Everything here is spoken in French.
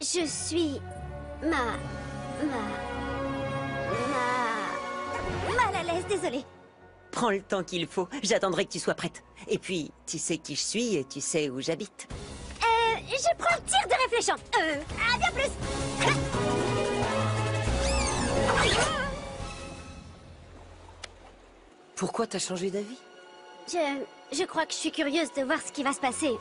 Je suis... ma... ma... ma... mal à l'aise, désolée. Prends le temps qu'il faut, j'attendrai que tu sois prête. Et puis, tu sais qui je suis et tu sais où j'habite. Euh, je prends le tir de réfléchissant. Euh, à bien plus. Pourquoi t'as changé d'avis? Je... je crois que je suis curieuse de voir ce qui va se passer